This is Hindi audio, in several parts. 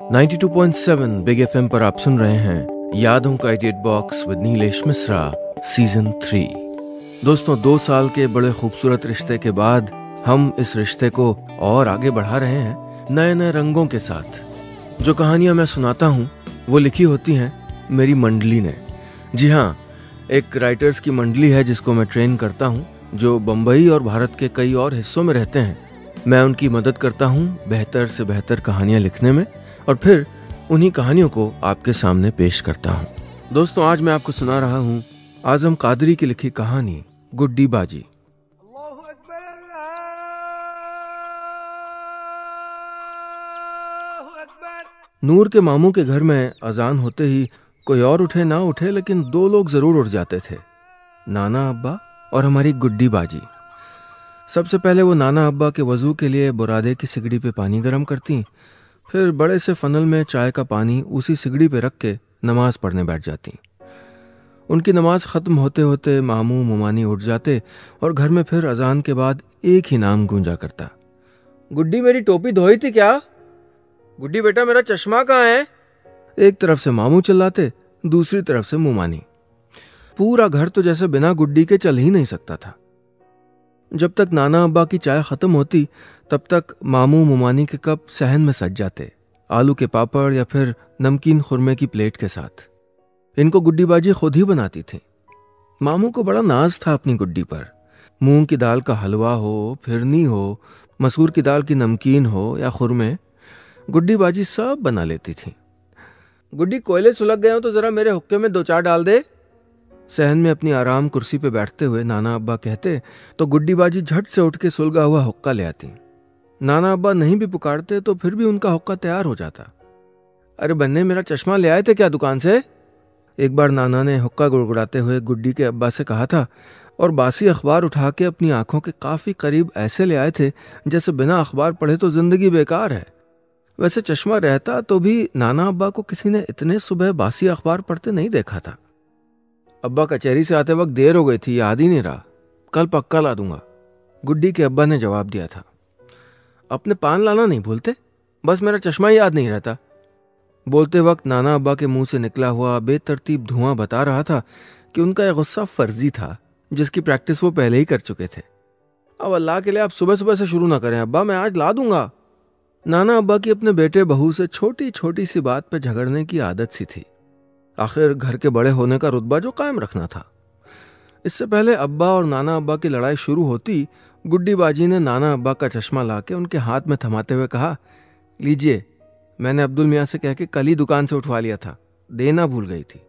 92.7 बिग एफएम पर आप सुन रहे हैं यादों का idiot box with Neelesh Misra season three दोस्तों, दो साल के बड़े खूबसूरत रिश्ते के बाद हम इस रिश्ते को और आगे बढ़ा रहे हैं नए नए रंगों के साथ। जो कहानियाँ मैं सुनाता हूँ, वो लिखी होती हैं मेरी मंडली ने। जी हाँ एक राइटर्स की मंडली है जिसको मैं ट्रेन करता हूँ, जो बम्बई और भारत के कई और हिस्सों में रहते हैं। मैं उनकी मदद करता हूँ बेहतर से बेहतर कहानियाँ लिखने में और फिर उन्हीं कहानियों को आपके सामने पेश करता हूँ। दोस्तों आज मैं आपको सुना रहा हूँ आज़म कादरी की लिखी कहानी गुड्डी बाजी नूर के मामू के घर में अजान होते ही कोई और उठे ना उठे लेकिन दो लोग ज़रूर उठ जाते थे नाना अब्बा और हमारी गुड्डी बाजी सबसे पहले वो नाना अब्बा के वज़ू के लिए बुरादे की सिगड़ी पे पानी गर्म करती फिर बड़े से फनल में चाय का पानी उसी सिगड़ी पे रख के नमाज़ पढ़ने बैठ जाती। उनकी नमाज़ ख़त्म होते होते मामू मुमानी उठ जाते और घर में फिर अजान के बाद एक ही नाम गूंजा करता। गुड्डी मेरी टोपी धोई थी क्या? गुड्डी बेटा मेरा चश्मा कहाँ है? एक तरफ़ से मामू चिल्लाते, दूसरी तरफ़ से मुमानी। पूरा घर तो जैसे बिना गुड्डी के चल ही नहीं सकता था। जब तक नाना अब्बा की चाय खत्म होती, तब तक मामू मुमानी के कप सहन में सज जाते, आलू के पापड़ या फिर नमकीन खुरमे की प्लेट के साथ। इनको गुड्डी बाजी खुद ही बनाती थी। मामू को बड़ा नाज था अपनी गुड्डी पर। मूंग की दाल का हलवा हो, फिरनी हो, मसूर की दाल की नमकीन हो या खुरमे गुड्डी बाजी सब बना लेती थी। गुड्डी कोयले सुलग गए हो तो जरा मेरे हुक्के में दो चार डाल दे। सहन में अपनी आराम कुर्सी पर बैठते हुए नाना अब्बा कहते तो गुड्डी बाजी झट से उठ के सुलगा हुआ हुक्का ले आती। नाना अब्बा नहीं भी पुकारते तो फिर भी उनका हुक्का तैयार हो जाता। अरे बन्ने, मेरा चश्मा ले आए थे क्या दुकान से? एक बार नाना ने हुक्का गुड़गुड़ाते हुए गुड्डी के अब्बा से कहा था, और बासी अखबार उठा के अपनी आँखों के काफ़ी करीब ऐसे ले आए थे, जैसे बिना अखबार पढ़े तो ज़िंदगी बेकार है। वैसे चश्मा रहता तो भी नाना अब्बा को किसी ने इतने सुबह बासी अखबार पढ़ते नहीं देखा था। अब्बा कचहरी से आते वक्त देर हो गई थी, याद ही नहीं रहा। कल पक्का ला दूँगा। गुड्डी के अब्बा ने जवाब दिया था। अपने पान लाना नहीं भूलते? बस मेरा चश्मा याद नहीं रहता। बोलते वक्त नाना अब्बा के मुँह से निकला हुआ बेतरतीब धुआँ बता रहा था कि उनका यह गुस्सा फर्जी था, जिसकी प्रैक्टिस वो पहले ही कर चुके थे। अब अल्लाह के लिए आप सुबह सुबह से शुरू ना करें, अब्बा, मैं आज ला दूँगा। नाना अब्बा की अपने बेटे बहू से छोटी छोटी सी बात पर झगड़ने की आदत सी थी। आखिर घर के बड़े होने का रुतबा जो कायम रखना था। इससे पहले अब्बा और नाना अब्बा की लड़ाई शुरू होती गुड्डी बाजी ने नाना अब्बा का चश्मा ला उनके हाथ में थमाते हुए कहा, लीजिए, मैंने अब्दुल मियाँ से कह के कल ही दुकान से उठवा लिया था। देना भूल गई थी।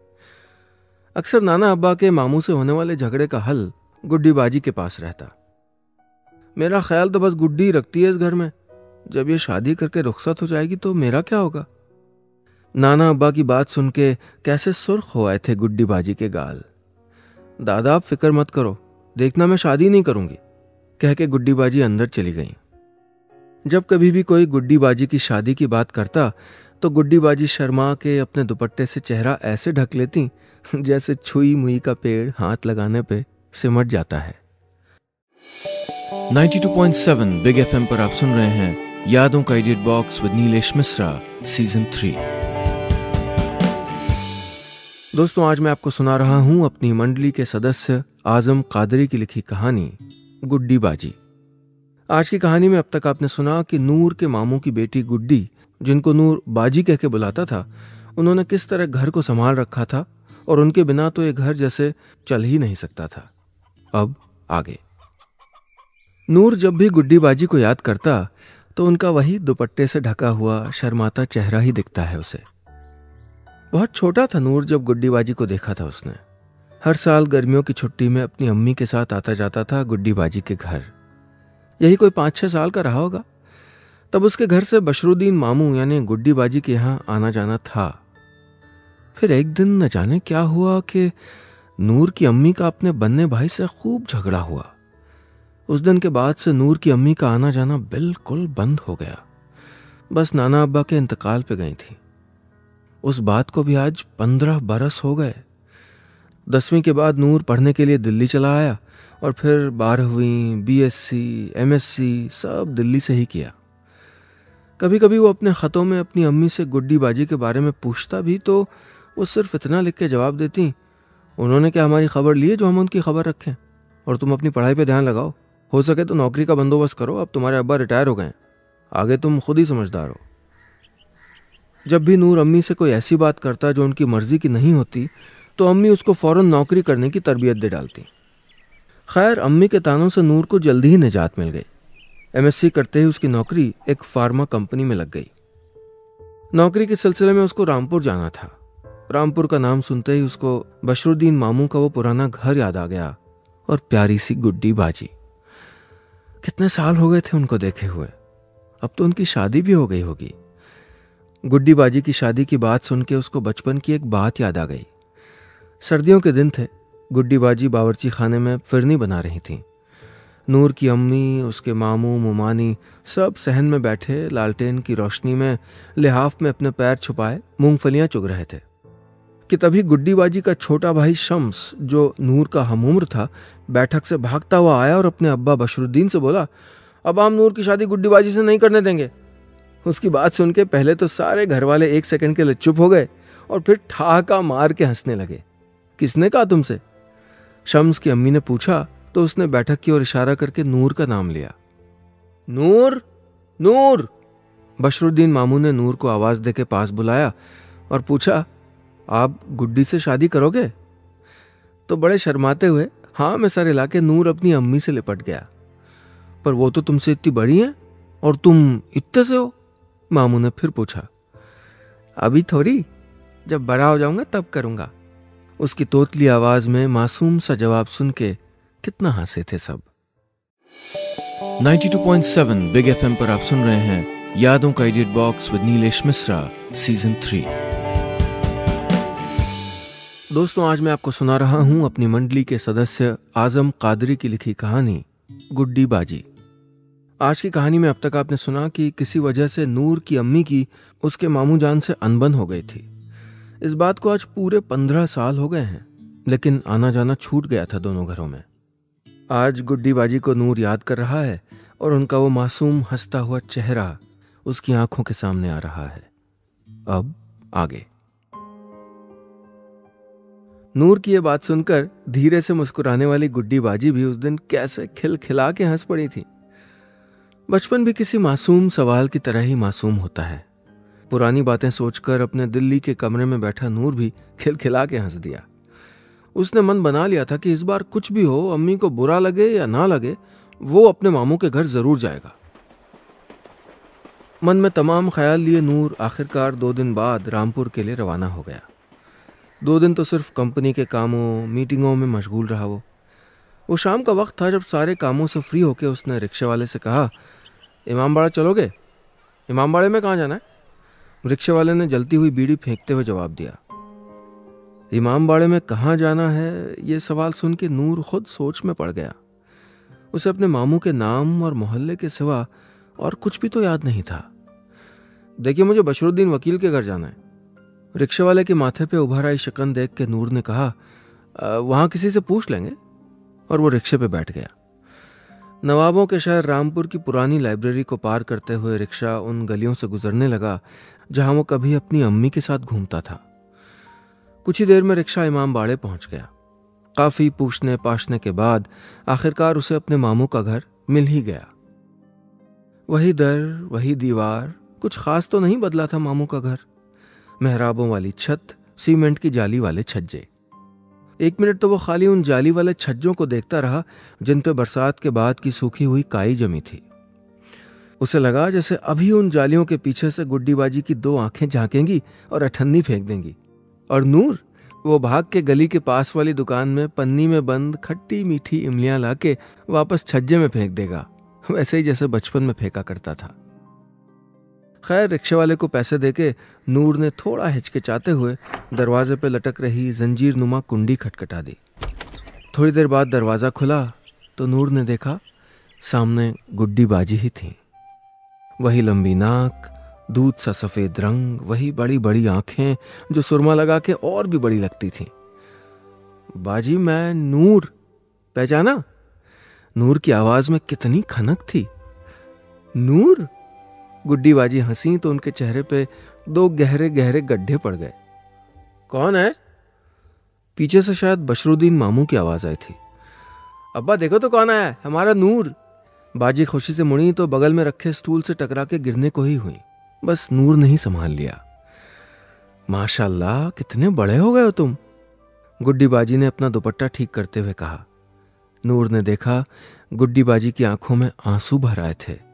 अक्सर नाना अब्बा के मामू से होने वाले झगड़े का हल गुड्डी बाजी के पास रहता। मेरा ख्याल तो बस गुड्डी रखती है इस घर में। जब ये शादी करके रुखसत हो जाएगी तो मेरा क्या होगा? नाना अब्बा की बात सुन के कैसे सुर्ख हो आए थे गुड्डी बाजी के गाल। दादा, आप फ़िक्र मत करो, देखना मैं शादी नहीं करूँगी, कह के गुड्डी बाजी अंदर चली गई। जब कभी भी कोई गुड्डी बाजी की शादी की बात करता तो गुड्डी बाजी शर्मा के अपने दुपट्टे से चेहरा ऐसे ढक लेती, जैसे छुई मुई का पेड़ हाथ लगाने पे सिमट जाता है। 92.7 बिग एफएम पर आप सुन रहे हैं यादों का idiot box with Neelesh Misra, season three. दोस्तों, आज मैं आपको सुना रहा हूँ अपनी मंडली के सदस्य आज़म कादरी की लिखी कहानी गुड्डी बाजी आज की कहानी में अब तक आपने सुना कि नूर के मामू की बेटी गुड्डी, जिनको नूर बाजी कह के बुलाता था, उन्होंने किस तरह घर को संभाल रखा था और उनके बिना तो ये घर जैसे चल ही नहीं सकता था। अब आगे। नूर जब भी गुड्डी बाजी को याद करता तो उनका वही दुपट्टे से ढका हुआ शर्माता चेहरा ही दिखता है उसे। बहुत छोटा था नूर जब गुड्डीबाजी को देखा था उसने। हर साल गर्मियों की छुट्टी में अपनी अम्मी के साथ आता जाता था गुड्डीबाजी के घर। यही कोई पाँच छः साल का रहा होगा। तब उसके घर से बशरुद्दीन मामू यानी गुड्डीबाजी के यहाँ आना जाना था। फिर एक दिन न जाने क्या हुआ कि नूर की अम्मी का अपने बनने भाई से खूब झगड़ा हुआ। उस दिन के बाद से नूर की अम्मी का आना जाना बिल्कुल बंद हो गया। बस नाना अब्बा के इंतकाल पे गई थी। उस बात को भी आज पंद्रह बरस हो गए। दसवीं के बाद नूर पढ़ने के लिए दिल्ली चला आया और फिर बारहवीं बीएससी एमएससी सब दिल्ली से ही किया। कभी कभी वो अपने ख़तों में अपनी अम्मी से गुड्डी बाजी के बारे में पूछता भी तो वो सिर्फ़ इतना लिख के जवाब देती, उन्होंने क्या हमारी खबर ली है जो हम उनकी खबर रखें? और तुम अपनी पढ़ाई पे ध्यान लगाओ। हो सके तो नौकरी का बंदोबस्त करो, अब तुम्हारे अब्बा रिटायर हो गए आगे तुम खुद ही समझदार हो। जब भी नूर अम्मी से कोई ऐसी बात करता जो उनकी मर्ज़ी की नहीं होती तो अम्मी उसको फ़ौरन नौकरी करने की तरबियत दे डालती। खैर, अम्मी के तानों से नूर को जल्दी ही निजात मिल गई। एमएससी करते ही उसकी नौकरी एक फार्मा कंपनी में लग गई। नौकरी के सिलसिले में उसको रामपुर जाना था। रामपुर का नाम सुनते ही उसको बशरुद्दीन मामू का वो पुराना घर याद आ गया और प्यारी सी गुड्डी बाजी। कितने साल हो गए थे उनको देखे हुए। अब तो उनकी शादी भी हो गई होगी। गुड्डी बाजी की शादी की बात सुन के उसको बचपन की एक बात याद आ गई। सर्दियों के दिन थे गुड्डी बाजी बावर्ची खाने में फिरनी बना रही थी। नूर की अम्मी, उसके मामू, मुमानी सब सहन में बैठे, लालटेन की रोशनी में लिहाफ में अपने पैर छुपाए, मूंगफलियाँ चुग रहे थे। कि तभी गुड्डी बाजी का छोटा भाई शम्स, जो नूर का हमूम्र था, बैठक से भागता हुआ आया और अपने अब्बा बशरुद्दीन से बोला, अब हम नूर की शादी गुड्डी बाजी से नहीं करने देंगे। उसकी बात सुन के पहले तो सारे घर वाले एक सेकंड के लिए चुप हो गए और फिर ठहाका मार के हंसने लगे। किसने कहा तुमसे? शम्स की अम्मी ने पूछा तो उसने बैठक की ओर इशारा करके नूर का नाम लिया। नूर? नूर! बशरुद्दीन मामू ने नूर को आवाज़ देके पास बुलाया और पूछा, आप गुड्डी से शादी करोगे? तो बड़े शर्माते हुए हाँ मैं सर हिला के नूर अपनी अम्मी से लिपट गया। पर वो तो तुमसे इतनी बड़ी है और तुम इतने से हो? मामू ने फिर पूछा अभी थोड़ी? जब बड़ा हो जाऊँगा तब करूँगा। उसकी तोतली आवाज़ में मासूम सा जवाब सुन के कितना हंसे थे सब। 92.7 बिग एफएम पर आप सुन रहे हैं यादों का idiot box with Neelesh Misra season three. दोस्तों आज मैं आपको सुना रहा हूँ अपनी मंडली के सदस्य आज़म कादरी की लिखी कहानी गुड्डी बाजी आज की कहानी में अब तक आपने सुना कि किसी वजह से नूर की अम्मी की उसके मामू जान से अनबन हो गई थी। इस बात को आज पूरे पंद्रह साल हो गए हैं, लेकिन आना जाना छूट गया था दोनों घरों में। आज गुड्डी बाजी को नूर याद कर रहा है और उनका वो मासूम हंसता हुआ चेहरा उसकी आँखों के सामने आ रहा है। अब आगे। नूर की यह बात सुनकर धीरे से मुस्कुराने वाली गुड्डी बाजी भी उस दिन कैसे खिल खिला के हंस पड़ी थी। बचपन भी किसी मासूम सवाल की तरह ही मासूम होता है। पुरानी बातें सोचकर अपने दिल्ली के कमरे में बैठा नूर भी खिलखिला के हंस दिया। उसने मन बना लिया था कि इस बार कुछ भी हो, अम्मी को बुरा लगे या ना लगे, वो अपने मामू के घर ज़रूर जाएगा। मन में तमाम ख्याल लिए नूर आखिरकार दो दिन बाद रामपुर के लिए रवाना हो गया। दो दिन तो सिर्फ़ कंपनी के कामों, मीटिंगों में मशगूल रहा वो। वो शाम का वक्त था जब सारे कामों से फ्री होकर उसने रिक्शे वाले से कहा इमामबाड़ा चलोगे? इमामबाड़े में कहाँ जाना है? रिक्शे वाले ने जलती हुई बीड़ी फेंकते हुए जवाब दिया। इमामबाड़े में कहाँ जाना है? ये सवाल सुन के नूर खुद सोच में पड़ गया। उसे अपने मामू के नाम और मोहल्ले के सिवा और कुछ भी तो याद नहीं था। देखिए मुझे बशरुद्दीन वकील के घर जाना है। रिक्शे वाले के माथे पे उभर आई शकन देख के नूर ने कहा वहाँ किसी से पूछ लेंगे? और वो रिक्शे पे बैठ गया। नवाबों के शहर रामपुर की पुरानी लाइब्रेरी को पार करते हुए रिक्शा उन गलियों से गुजरने लगा, जहाँ वो कभी अपनी अम्मी के साथ घूमता था। कुछ ही देर में रिक्शा इमाम बाड़े पहुँच गया। काफ़ी पूछने पाछने के बाद आखिरकार उसे अपने मामू का घर मिल ही गया। वही दर, वही दीवार, कुछ खास तो नहीं बदला था मामू का घर। मेहराबों वाली छत, सीमेंट की जाली वाले छज्जे। एक मिनट तो वो खाली उन जाली वाले छज्जों को देखता रहा, जिन पे बरसात के बाद की सूखी हुई काई जमी थी। उसे लगा जैसे अभी उन जालियों के पीछे से गुड्डीबाजी की दो आँखें झांकेंगी और अठन्नी फेंक देंगी। और नूर, वो भाग के गली के पास वाली दुकान में पन्नी में बंद खट्टी मीठी इमलियाँ लाके वापस छज्जे में फेंक देगा, वैसे ही जैसे बचपन में फेंका करता था। खैर, रिक्शे वाले को पैसे देके नूर ने थोड़ा हिचकिचाते हुए दरवाजे पे लटक रही जंजीर नुमा कुंडी खटखटा दी। थोड़ी देर बाद दरवाज़ा खुला तो नूर ने देखा सामने गुड्डी बाजी ही थी। वही लंबी नाक, दूध सा सफ़ेद रंग, वही बड़ी बड़ी आँखें जो सुरमा लगा के और भी बड़ी लगती थी। बाजी, मैं नूर, पहचाना? नूर की आवाज़ में कितनी खनक थी। नूर? गुड्डी बाजी हँसी तो उनके चेहरे पे दो गहरे गहरे गड्ढे पड़ गए। कौन है? पीछे से शायद बशरुद्दीन मामू की आवाज़ आई थी। अब्बा, देखो तो कौन आया हमारा नूर। बाजी खुशी से मुड़ी तो बगल में रखे स्टूल से टकरा के गिरने को ही हुई। बस नूर नहीं संभाल लिया। माशाल्लाह, कितने बड़े हो गए हो तुम। गुड्डी बाजी ने अपना दुपट्टा ठीक करते हुए कहा। नूर ने देखा गुड्डी बाजी की आँखों में आँसू भर आए थे।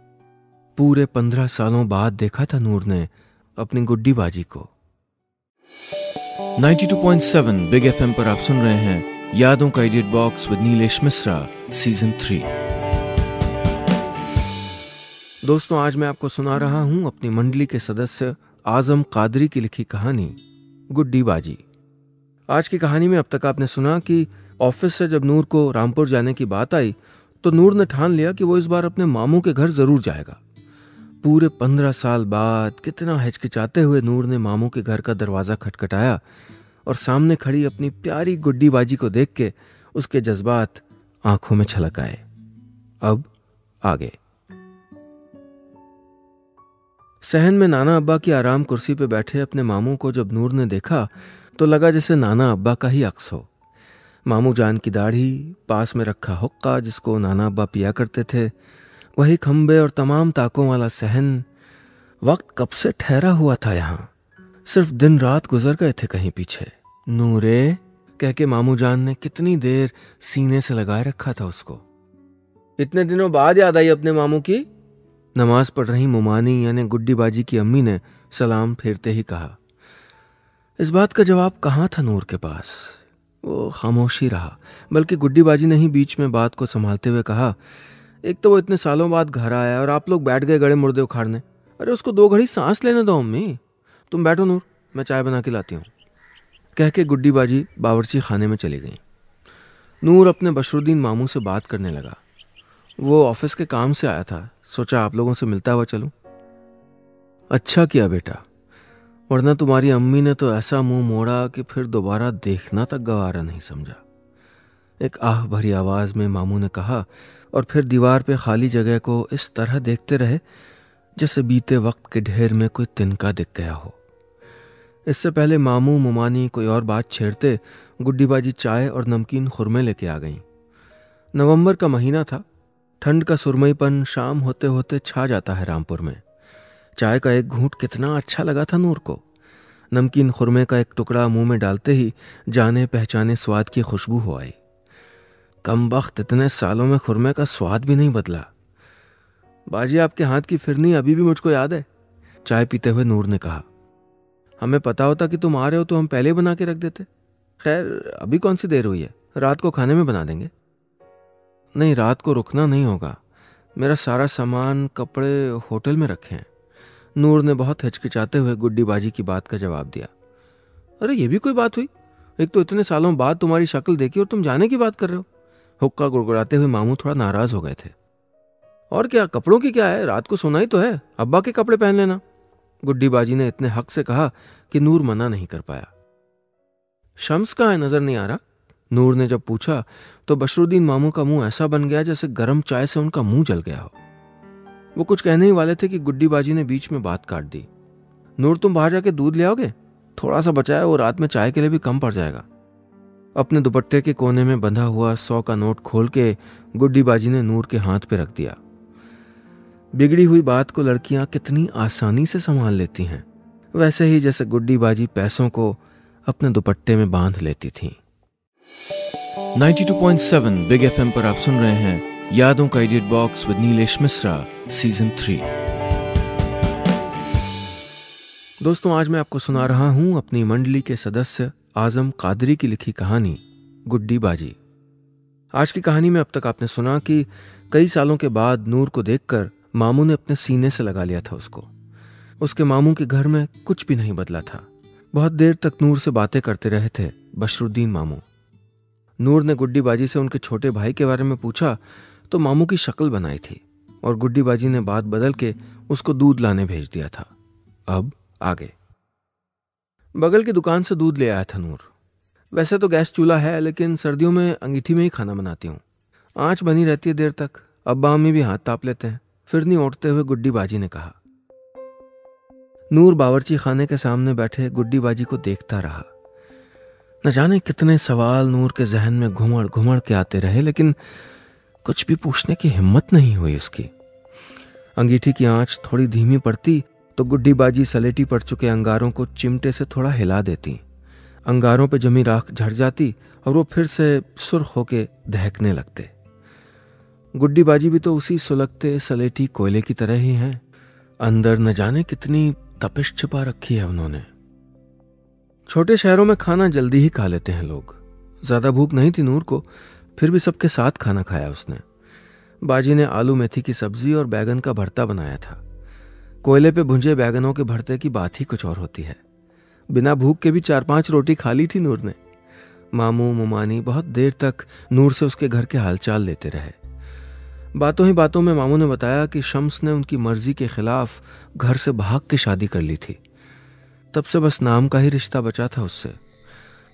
पूरे पंद्रह सालों बाद देखा था नूर ने अपनी गुड्डी बाजी को 92.7 बिग एफएम पर आप सुन रहे हैं यादों का idiot box with Neelesh Misra season three दोस्तों, आज मैं आपको सुना रहा हूँ अपनी मंडली के सदस्य आज़म कादरी की लिखी कहानी गुड्डी बाजी आज की कहानी में अब तक आपने सुना कि ऑफ़िस से जब नूर को रामपुर जाने की बात आई तो नूर ने ठान लिया कि वो इस बार अपने मामू के घर ज़रूर जाएगा। पूरे पंद्रह साल बाद कितना हिचकिचाते हुए नूर ने मामू के घर का दरवाज़ा खटखटाया और सामने खड़ी अपनी प्यारी गुड्डी बाजी को देख के उसके जज्बात आँखों में छलक आए। अब आगे। सहन में नाना अब्बा की आराम कुर्सी पर बैठे अपने मामू को जब नूर ने देखा तो लगा जैसे नाना अब्बा का ही अक्स हो। मामू जान की दाढ़ी पास में रखा हुक्का जिसको नाना अब्बा पिया करते थे वही खंबे और तमाम ताकों वाला सहन वक्त कब से ठहरा हुआ था यहाँ? सिर्फ़ दिन रात गुजर गए थे कहीं पीछे। नूरे, कह के मामू जान ने कितनी देर सीने से लगाए रखा था उसको। इतने दिनों बाद याद आई अपने मामू की? नमाज़ पढ़ रही मुमानी यानी गुड्डी बाजी की अम्मी ने सलाम फेरते ही कहा। इस बात का जवाब कहाँ था नूर के पास? वो खामोशी रहा, बल्कि गुड्डी बाजी ने ही बीच में बात को संभालते हुए कहा एक तो वो इतने सालों बाद घर आया और आप लोग बैठ गए गड़े मुर्दे उखाड़ने। अरे उसको दो घड़ी सांस लेने दो, अम्मी। तुम बैठो नूर, मैं चाय बना के लाती हूँ। कह के गुड्डी बाजी बावर्ची खाने में चली गई। नूर अपने बशरुद्दीन मामू से बात करने लगा। वो ऑफ़िस के काम से आया था। सोचा आप लोगों से मिलता हुआ चलूँ। अच्छा किया बेटा। वरना तुम्हारी अम्मी ने तो ऐसा मुँह मोड़ा कि फिर दोबारा देखना तक गवारा नहीं समझा। एक आह भरी आवाज़ में मामू ने कहा, और फिर दीवार पे खाली जगह को इस तरह देखते रहे, जैसे बीते वक्त के ढेर में कोई तिनका दिख गया हो। इससे पहले मामू, मुमानी कोई और बात छेड़ते, गुड्डीबाजी चाय और नमकीन खुरमे लेके आ गईं। नवंबर का महीना था। ठंड का सुरमईपन शाम होते होते छा जाता है रामपुर में। चाय का एक घूंट कितना अच्छा लगा था नूर को। नमकीन खुरमे का एक टुकड़ा मुँह में डालते ही जाने पहचाने स्वाद की खुशबू हो आई। कम वक्त इतने सालों में खुरमे का स्वाद भी नहीं बदला। बाजी, आपके हाथ की फिरनी अभी भी मुझको याद है? चाय पीते हुए नूर ने कहा। हमें पता होता कि तुम आ रहे हो तो हम पहले बना के रख देते। खैर, अभी कौन सी देर हुई है? रात को खाने में बना देंगे। नहीं, रात को रुकना नहीं होगा। मेरा सारा सामान, कपड़े होटल में रखे हैं। नूर ने बहुत हिचकिचाते हुए गुड्डी बाजी की बात का जवाब दिया। अरे, ये भी कोई बात हुई? एक तो इतने सालों बाद तुम्हारी शक्ल देखी और तुम जाने की बात कर रहे हो। हुक्का गुड़गुड़ाते हुए मामू थोड़ा नाराज़ हो गए थे। और क्या, कपड़ों की क्या है? रात को सोना ही तो है। अब्बा के कपड़े पहन लेना। गुड्डी बाजी ने इतने हक से कहा कि नूर मना नहीं कर पाया। शम्स कहाँ है? नज़र नहीं आ रहा। नूर ने जब पूछा तो बशरुद्दीन मामू का मुँह ऐसा बन गया जैसे गर्म चाय से उनका मुँह जल गया हो। वो कुछ कहने ही वाले थे कि गुड्डी बाजी ने बीच में बात काट दी। नूर, तुम बाहर जाके दूध ले आओगे? थोड़ा सा बचाया, वो रात में चाय के लिए भी कम पड़ जाएगा। अपने दुपट्टे के कोने में बंधा हुआ सौ का नोट खोल के गुड्डी बाजी ने नूर के हाथ पे रख दिया। बिगड़ी हुई बात को लड़कियाँ कितनी आसानी से संभाल लेती हैं। वैसे ही जैसे गुड्डी बाजी पैसों को अपने दुपट्टे में बाँध लेती थी। 92.7 बिग एफएम पर आप सुन रहे हैं यादों का idiot box with Neelesh Misra, season three. दोस्तों, आज मैं आपको सुना रहा हूँ अपनी मंडली के सदस्य आज़म कादरी की लिखी कहानी गुड्डी बाजी आज की कहानी में अब तक आपने सुना कि कई सालों के बाद नूर को देखकर मामू ने अपने सीने से लगा लिया था उसको। उसके मामू के घर में कुछ भी नहीं बदला था। बहुत देर तक नूर से बातें करते रहे थे बशरुद्दीन मामू। नूर ने गुड्डी बाजी से उनके छोटे भाई के बारे में पूछा तो मामू की शक्ल बनाई थी और गुड्डी बाजी ने बात बदल के उसको दूध लाने भेज दिया था। अब आगे। बगल की दुकान से दूध ले आया था नूर। वैसे तो गैस चूल्हा है, लेकिन सर्दियों में अंगीठी में ही खाना बनाती हूँ। आँच बनी रहती है देर तक। अब्बा अम्मी भी हाथ ताप लेते हैं। फिर नहीं ओटते हुए गुड्डी बाजी ने कहा। नूर बावर्ची खाने के सामने बैठे गुड्डी बाजी को देखता रहा। न जाने कितने सवाल नूर के जहन में घुमड़ घुमड़ के आते रहे, लेकिन कुछ भी पूछने की हिम्मत नहीं हुई उसकी। अंगीठी की आँच थोड़ी धीमी पड़ती तो गुड्डी बाजी सलेटी पड़ चुके अंगारों को चिमटे से थोड़ा हिला देती। अंगारों पर जमी राख झड़ जाती और वो फिर से सुर्ख होके दहकने लगते। गुड्डी बाजी भी तो उसी सुलगते सलेटी कोयले की तरह ही है। अंदर न जाने कितनी तपिश छिपा रखी है उन्होंने। छोटे शहरों में खाना जल्दी ही खा लेते हैं लोग। ज़्यादा भूख नहीं थी नूर को, फिर भी सबके साथ खाना खाया उसने। बाजी ने आलू मेथी की सब्ज़ी और बैगन का भरता बनाया था। कोयले पे भुंजे बैगनों के भरते की बात ही कुछ और होती है। बिना भूख के भी चार पाँच रोटी खा ली थी नूर ने। मामू, मुमानी बहुत देर तक नूर से उसके घर के हालचाल लेते रहे। बातों ही बातों में मामू ने बताया कि शम्स ने उनकी मर्ज़ी के खिलाफ घर से भाग के शादी कर ली थी। तब से बस नाम का ही रिश्ता बचा था उससे।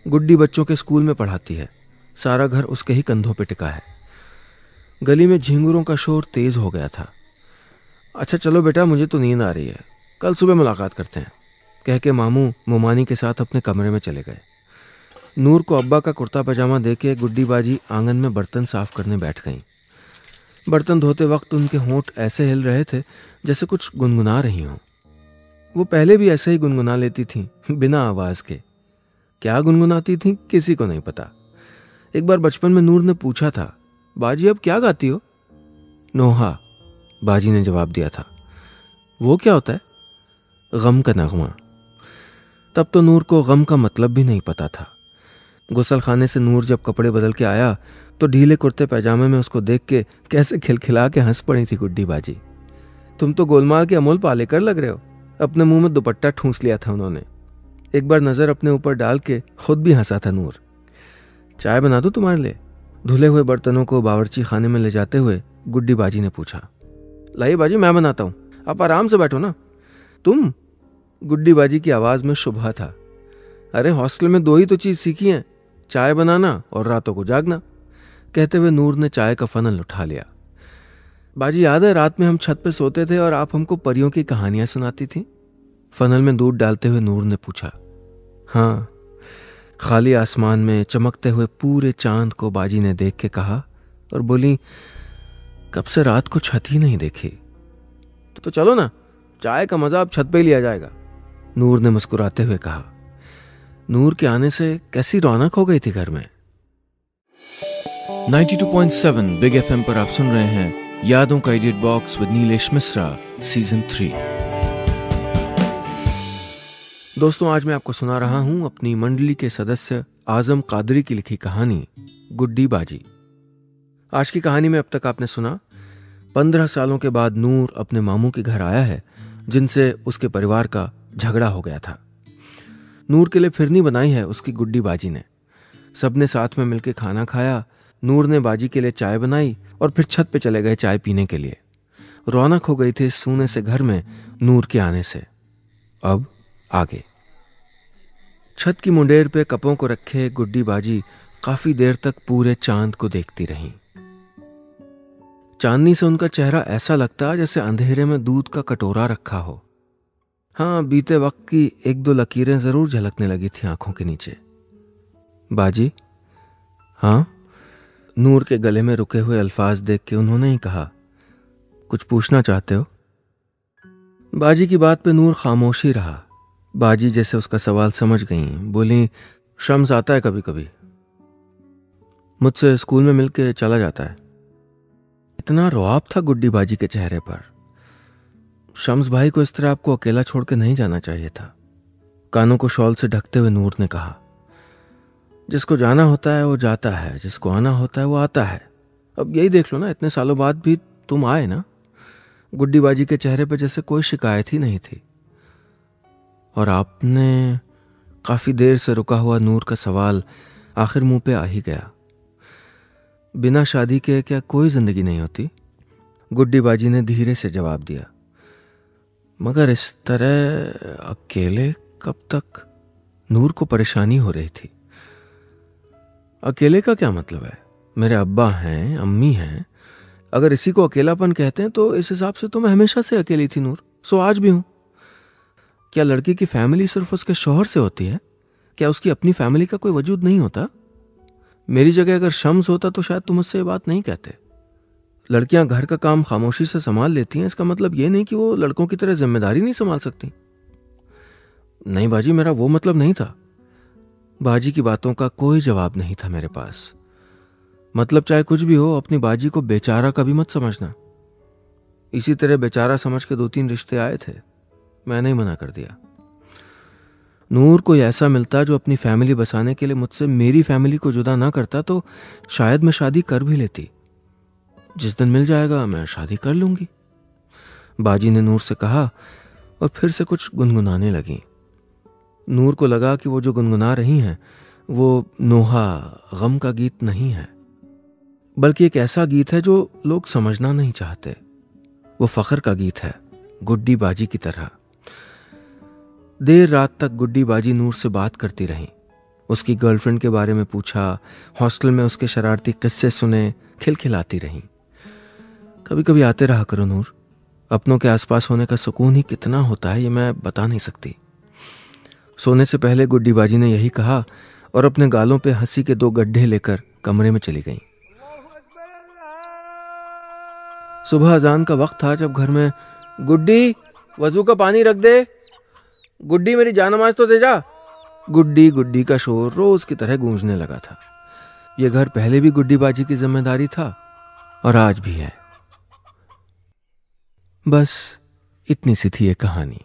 गुड्डी बच्चों के स्कूल में पढ़ाती है। सारा घर उसके ही कंधों पर टिका है। गली में झिंगुरों का शोर तेज हो गया था। अच्छा चलो बेटा, मुझे तो नींद आ रही है। कल सुबह मुलाकात करते हैं। कह के मामू मोमानी के साथ अपने कमरे में चले गए। नूर को अब्बा का कुर्ता पजामा दे के गुड्डी बाजी आँगन में बर्तन साफ़ करने बैठ गईं। बर्तन धोते वक्त उनके होंठ ऐसे हिल रहे थे जैसे कुछ गुनगुना रही हों। वो पहले भी ऐसे ही गुनगुना लेती थी, बिना आवाज़ के। क्या गुनगुनाती थी, किसी को नहीं पता। एक बार बचपन में नूर ने पूछा था, बाजी, अब क्या गाती हो? नोहा। बाजी ने जवाब दिया था। वो क्या होता है? गम का नगमा। तब तो नूर को गम का मतलब भी नहीं पता था। गुसल खाने से नूर जब कपड़े बदल के आया तो ढीले कुर्ते पैजामे में उसको देख के कैसे खिलखिला के हंस पड़ी थी गुड्डी बाजी। तुम तो गोलमाल के अमोल पाले कर लग रहे हो। अपने मुँह में दुपट्टा ठूंस लिया था उन्होंने। एक बार नज़र अपने ऊपर डाल के खुद भी हंसा था नूर। चाय बना दो तुम्हारे लिए? धुले हुए बर्तनों को बावर्ची खाने में ले जाते हुए गुड्डी बाजी ने पूछा। लाइए बाजी, मैं बनाता हूँ। आप आराम से बैठो ना। तुम गुड्डी बाजी की आवाज़ में शुभा था। अरे, हॉस्टल में दो ही तो चीज़ सीखी है, चाय बनाना और रातों को जागना। कहते हुए नूर ने चाय का फनल उठा लिया। बाजी, याद है रात में हम छत पर सोते थे और आप हमको परियों की कहानियाँ सुनाती थी? फनल में दूध डालते हुए नूर ने पूछा। हाँ खाली आसमान में चमकते हुए पूरे चाँद को बाजी ने देख के कहा और बोली कब से रात को छत ही नहीं देखी। तो, तो चलो ना चाय का मज़ा अब छत पे लिया जाएगा नूर ने मुस्कुराते हुए कहा। नूर के आने से कैसी रौनक हो गई थी घर में? 92.7 बिग एफएम पर आप सुन रहे हैं यादों का idiot box with Neelesh Misra season three. दोस्तों आज मैं आपको सुना रहा हूँ अपनी मंडली के सदस्य आज़म कादरी की लिखी कहानी गुड्डी बाजी आज की कहानी में अब तक आपने सुना, पंद्रह सालों के बाद नूर अपने मामू के घर आया है, जिनसे उसके परिवार का झगड़ा हो गया था। नूर के लिए फिरनी बनाई है उसकी गुड्डी बाजी ने। सबने साथ में मिलकर खाना खाया, नूर ने बाजी के लिए चाय बनाई और फिर छत पे चले गए चाय पीने के लिए। रौनक हो गई थी सोने से घर में नूर के आने से। अब आगे। छत की मुंडेर पे कपों को रखे गुड्डी बाजी काफ़ी देर तक पूरे चाँद को देखती रही। चांदनी से उनका चेहरा ऐसा लगता जैसे अंधेरे में दूध का कटोरा रखा हो। हाँ बीते वक्त की एक दो लकीरें ज़रूर झलकने लगी थी आँखों के नीचे। बाजी? हाँ? नूर के गले में रुके हुए अल्फाज देख के उन्होंने ही कहा, कुछ पूछना चाहते हो? बाजी की बात पे नूर खामोशी रहा। बाजी जैसे उसका सवाल समझ गई, बोली, शम्स आता है कभी कभी मुझसे स्कूल में मिलके चला जाता है। इतना रुआब था गुड्डी बाजी के चेहरे पर। शम्स भाई को इस तरह आपको अकेला छोड़ के नहीं जाना चाहिए था। कानों को शॉल से ढकते हुए नूर ने कहा, जिसको जाना होता है वो जाता है, जिसको आना होता है वो आता है। अब यही देख लो ना, इतने सालों बाद भी तुम आए ना। गुड्डी बाजी के चेहरे पर जैसे कोई शिकायत ही नहीं थी। और आपने काफ़ी देर से रुका हुआ नूर का सवाल आखिर मुँह पे आ ही गया। बिना शादी के क्या कोई ज़िंदगी नहीं होती? गुड्डी बाजी ने धीरे से जवाब दिया। मगर इस तरह अकेले कब तक? नूर को परेशानी हो रही थी। अकेले का क्या मतलब है? मेरे अब्बा हैं, अम्मी हैं। अगर इसी को अकेलापन कहते हैं तो इस हिसाब से तो मैं हमेशा से अकेली थी नूर। सो आज भी हूँ। क्या लड़की की फैमिली सिर्फ़ उसके शोहर से होती है? क्या उसकी अपनी फैमिली का कोई वजूद नहीं होता? मेरी जगह अगर शम्स होता तो शायद तुम उससे ये बात नहीं कहते। लड़कियाँ घर का काम खामोशी से संभाल लेती हैं, इसका मतलब ये नहीं कि वो लड़कों की तरह ज़िम्मेदारी नहीं संभाल सकती। नहीं बाजी, मेरा वो मतलब नहीं था। बाजी की बातों का कोई जवाब नहीं था मेरे पास। मतलब चाहे कुछ भी हो, अपनी बाजी को बेचारा कभी मत समझना। इसी तरह बेचारा समझ के दो तीन रिश्ते आए थे। मैंने ही मना कर दिया। नूर कोई ऐसा मिलता जो अपनी फैमिली बसाने के लिए मुझसे मेरी फैमिली को जुदा ना करता तो शायद मैं शादी कर भी लेती। जिस दिन मिल जाएगा, मैं शादी कर लूँगी। बाजी ने नूर से कहा, और फिर से कुछ गुनगुनाने लगी। नूर को लगा कि वो जो गुनगुना रही हैं, वो नोहा, गम का गीत नहीं है। बल्कि एक ऐसा गीत है जो लोग समझना नहीं चाहते। वो फखर का गीत है, गुड्डी बाजी की तरह। देर रात तक गुड्डी बाजी नूर से बात करती रही। उसकी गर्लफ्रेंड के बारे में पूछा, हॉस्टल में उसके शरारती किस्से सुने, खिलखिलाती रही। कभी कभी आते रहा करो नूर। अपनों के आसपास होने का सुकून ही कितना होता है, ये मैं बता नहीं सकती। सोने से पहले गुड्डी बाजी ने यही कहा और अपने गालों पे हँसी के दो गड्ढे लेकर कमरे में चली गई। सुबह अजान का वक्त था जब घर में, गुड्डी, वज़ू का पानी रख दे। गुड्डी मेरी जानमाज तो दे जा। गुड्डी गुड्डी का शोर रोज की तरह गूंजने लगा था। यह घर पहले भी गुड्डी बाजी की ज़िम्मेदारी था और आज भी है। बस इतनी सी थी ये कहानी।